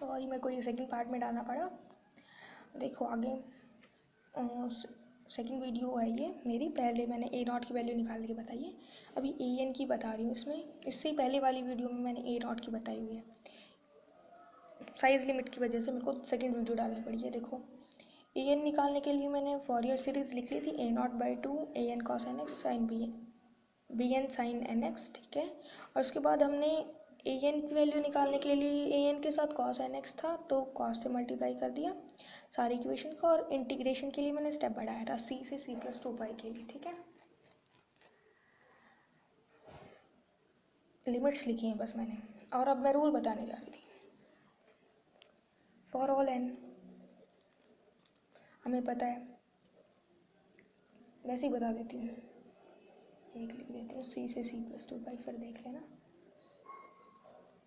Sorry मेरे को ये सेकंड पार्ट में डालना पड़ा। देखो आगे सेकंड वीडियो है ये मेरी। पहले मैंने ए नॉट की वैल्यू निकाल के बताई है। अभी ए एन की बता रही हूँ इसमें। इससे पहले वाली वीडियो में मैंने ए नॉट की बताई हुई है। साइज़ लिमिट की वजह से मेरे को सेकंड वीडियो डालनी पड़ी है। देखो ए एन निकालने के लिए मैंने फॉरियर सीरीज़ लिख ली थी। A naught by two a n cos n x sine b n b n sine n x ठीक है? और उसके बाद हमने ए एन की वैल्यू निकालने के लिए ए एन के साथ कॉस एन एक्स था तो कॉस से मल्टीप्लाई कर दिया सारी इक्वेशन को और इंटीग्रेशन के लिए मैंने स्टेप बढ़ाया था सी से सी प्लस टू पाई के लिए ठीक है? लिमिट्स लिखी हैं बस मैंने, और अब मैं रूल बताने जा रही थी। फॉर ऑल एन हमें पता है, वैसे ही बता देती हूँ, एक लिख देती हूँ सी से सी प्लस टू पाई फिर देख लेना।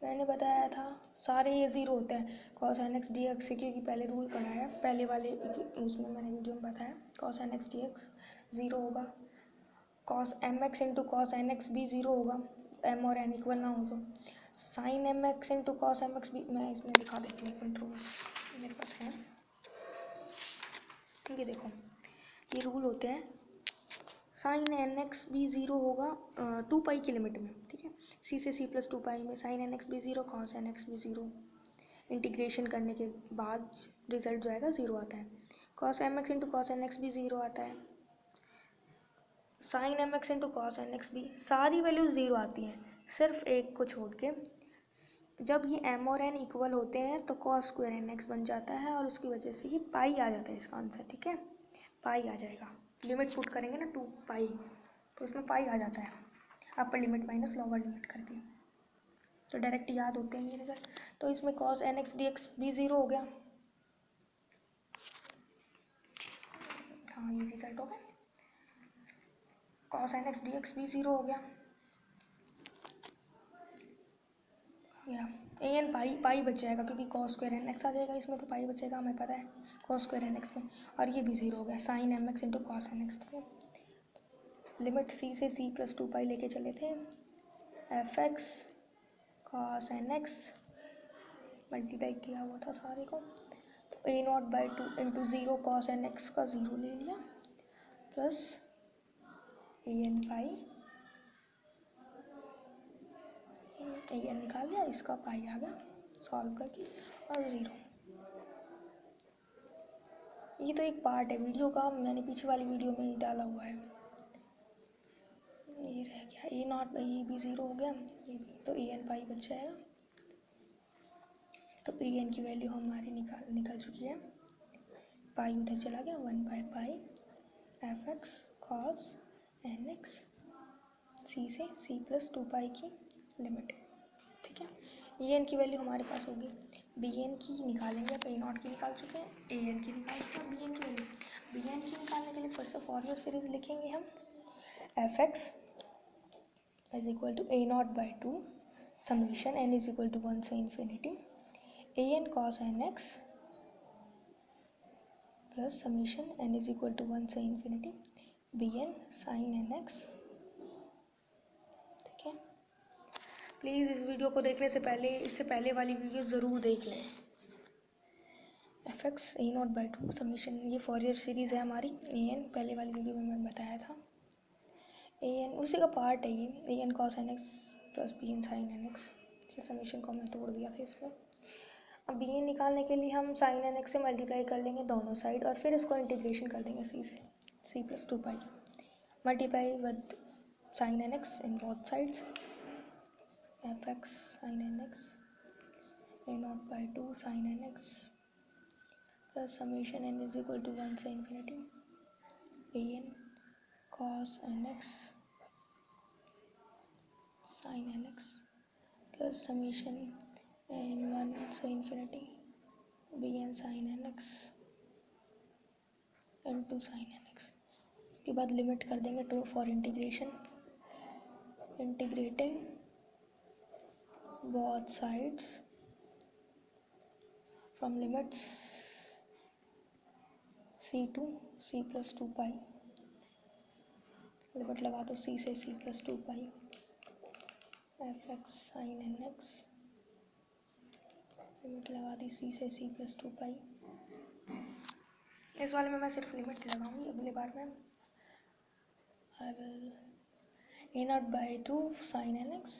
मैंने बताया था, सारे ये ज़ीरो होते हैं। Cos n x d x क्योंकि पहले रूल पढ़ाया पहले वाले उसमें मैंने वीडियो में बताया। Cos n x d x zero होगा। Cos m x into cos n x भी ज़ीरो होगा। एम और एन इक्वल ना हो तो। Sine m x into cos m x भी मैं इसमें दिखा देती हूँ कंट्रोल मेरे पास है। ये देखो, ये रूल होते हैं। साइन एन एक्स भी ज़ीरो होगा टू पाई की लिमिट में, ठीक है? सी से सी प्लस टू पाई में साइन एन एक्स भी ज़ीरो कॉस एन एक्स भी ज़ीरो इंटीग्रेशन करने के बाद रिज़ल्ट जो आएगा ज़ीरो आता है. Cos m x into cos n x भी ज़ीरो आता है. Sine m x into cos n x भी सारी वैल्यूज़ ज़ीरो आती हैं, सिर्फ़ एक को छोड़ के. जब ये एम और एन इक्वल होते हैं तो कॉस स्क्वायर एन एक्स बन जाता है और उसकी वजह से ये पाई आ जाता है इसका आंसर ठीक है? पाई आ जाएगा. लिमिट पुट करेंगे ना टू पाई तो इसमें पाई आ जाता है। Upper limit minus lower limit करके। तो डायरेक्ट याद होते हैं ये रिज़ल्ट तो इसमें cos n x d x भी ज़ीरो हो गया। हाँ ये रिज़ल्ट हो गया। Cos n x d x भी ज़ीरो हो गया। या ए एन पाई पाई बच जाएगा क्योंकि कॉस स्क्वायर एन एक्स आ जाएगा। इसमें तो पाई बचेगा, हमें पता है। कॉस स्क्वायर एन एक्स में। और ये भी ज़ीरो हो गया। Sine m x into cos n x ठीक है लिमिट सी से सी प्लस टू पाई लेके चले थे। F x cos n x multiply किया हुआ था सारे को। तो a naught by two into zero cos n x का ज़ीरो ले लिया। Plus a n pi n निकाल लिया, इसका पाई आ गया सॉल्व करके, और ज़ीरो ये तो एक पार्ट है वीडियो का मैंने पीछे वाली वीडियो में ही डाला हुआ है। ये रह गया ए नॉट बाई ए भी ज़ीरो हो गया, ये भी तो ए एन पाई बच जाएगा। तो ए एन की वैल्यू हमारी निकाल, निकल चुकी है। पाई उधर चला गया one by pi f x cos n x c से सी प्लस टू पाई की। लिमिट ठीक है? ए एन की वैल्यू हमारे पास होगी। बी एन की निकालेंगे ए नॉट की निकाल चुके हैं ए एन की निकाल चुके हैं बी एन की वैल्यू बी एन की निकालने के लिए फिर से फॉरवर्ड सीरीज़ लिखेंगे हम। F x is equal to a naught by two summation n is equal to one से infinity a n cos n x plus summation n is equal to one से infinity b n sine n x please इस video को देखने से पहले, इससे पहले वाली वीडियो ज़रूर देख लें। F x a naught by two summation ये फॉरियर सीरीज़ है हमारी। ए एन पहले वाली वीडियो में मैंने बताया था। ए एन उसी का पार्ट है ये। A n cos n x plus b n sine n x ये समीशन को हमने तोड़ दिया था इसमें। अब बी एन निकालने के लिए हम साइन एन एक्स से मल्टीप्लाई कर लेंगे दोनों साइड और फिर इसको इंटीग्रेशन कर देंगे सी से। C plus two pi multiply with sine n x in both sides f x sine n x a naught by two sine n x plus summation n is equal to one से infinity a n cos n x sine n x plus summation n one से infinity b n sine n x n two sine n x उसके बाद limit कर देंगे to for integration integrating both sides from limits c to c plus two pi limit लगा दो c से c plus two pi f x sine n x limit लगा दी c से सी प्लस टू पाई इस वाले में मैं सिर्फ़ लिमिट लगाऊँगी, अगले बार में I will a naught by two sine n x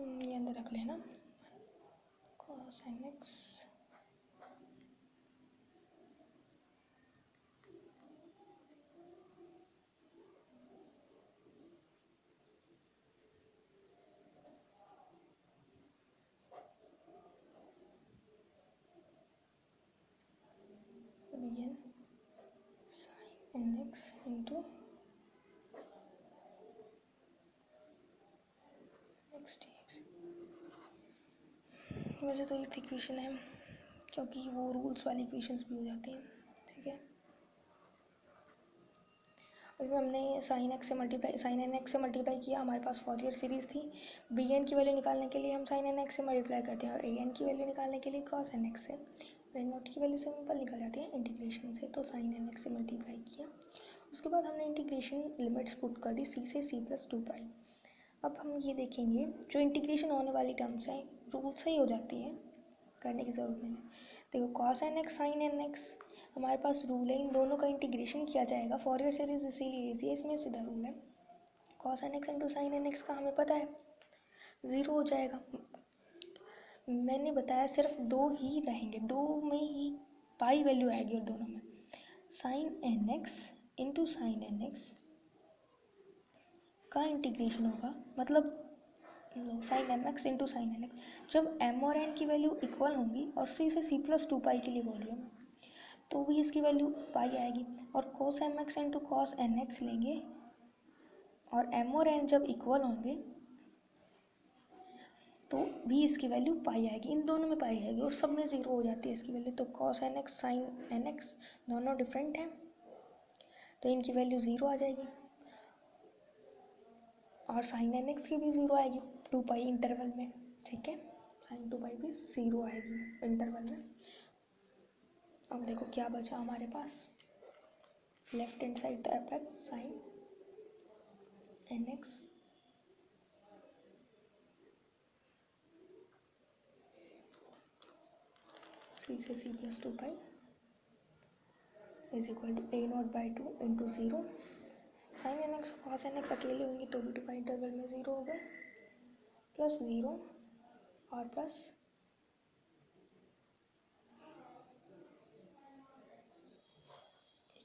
Yerlere tıklayalım. Close next. Bien. Sign index into dx वैसे तो एक इक्वेशन है, क्योंकि वो रूल्स वाली इक्वेशंस भी हो जाती हैं, ठीक है? उसमें हमने साइन एक्स से मल्टीप्लाई साइन एन एक्स से मल्टीप्लाई किया, हमारे पास फॉरियर सीरीज़ थी। बी एन की वैल्यू निकालने के लिए हम साइन एन एक्स से मल्टीप्लाई करते हैं, और ए एन की वैल्यू निकालने के लिए कॉस एन एक्स से। नोट की वैल्यू सिंपल निकल जाती है इंटीग्रेशन से तो साइन एन एक्स से मल्टीप्लाई किया। उसके बाद हमने इंटीग्रेशन लिमिट्स पुट कर दी सी से सी प्लस टू पाई अब हम ये देखेंगे, जो इंटीग्रेशन होने वाली टर्म्स हैं रूल सही हो जाती है, करने की ज़रूरत नहीं है। देखो cos n x sine n x हमारे पास रूल है, इन दोनों का इंटीग्रेशन किया जाएगा फॉरियर सीरीज़ इसीलिए इजी है, इसमें सीधा रूल है। Cos n x into sine n x का हमें पता है ज़ीरो हो जाएगा। मैंने बताया सिर्फ़ दो ही रहेंगे, दो में ही पाई वैल्यू आएगी और दोनों में। Sine n x into sine n x का इंटीग्रेशन होगा? मतलब sine m x into sine n x जब एम और एन की वैल्यू इक्वल होंगी और सी से सी प्लस टू पाई के लिए बोल रही हूँ तो भी इसकी वैल्यू पाई आएगी। और cos m x into cos n x लेंगे, और एम और एन जब इक्वल होंगे तो भी इसकी वैल्यू पाई आएगी। इन दोनों में पाई आएगी और सब में ज़ीरो हो जाती है इसकी वैल्यू तो cos n x sine n x दोनों डिफरेंट हैं तो इनकी वैल्यू ज़ीरो आ जाएगी। और साइन एन एक्स की भी ज़ीरो आएगी टू पाई इंटरवल में, ठीक है? साइन टू पाई भी ज़ीरो आएगी इंटरवल में। अब देखो क्या बचा हमारे पास। लेफ़्ट हैंड साइड तो f x sine n x c से c plus two pi is equal to a naught by two into zero sine n x cos n x अकेले होंगे तो भी टू पाई इंटरवल में zero हो गए। Plus zero और plus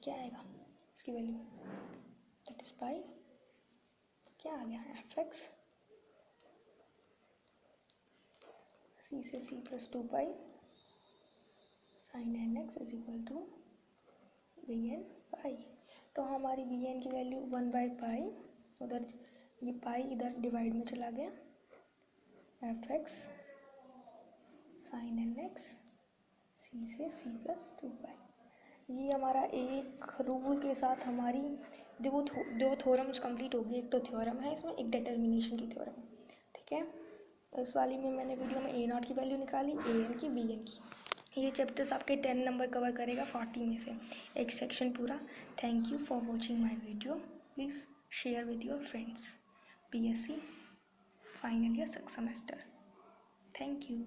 क्या आएगा? इसकी वैल्यू दैट इज़ पाई क्या आ गया? एफ़ एक्स सी से c plus two pi sine n x is equal to b n pi तो हमारी बी एन की वैल्यू वन बाई पाई उधर ये पाई इधर डिवाइड में चला गया। F x sine n x c से सी प्लस टू पाई ये हमारा एक रूल के साथ हमारी दो दो थ्योरम्स कंप्लीट हो गई। एक तो थ्योरम है, इसमें एक डिटर्मिनेशन की थ्योरम ठीक है? तो इस वाली में मैंने वीडियो में ए नॉट की वैल्यू निकाली ए एन की बी एन की। ये चैप्टर्स आपके टेन नंबर कवर करेगा फोर्टी में से। एक सेक्शन पूरा। Thank you for watching my video please share with your friends B S C final year semester thank you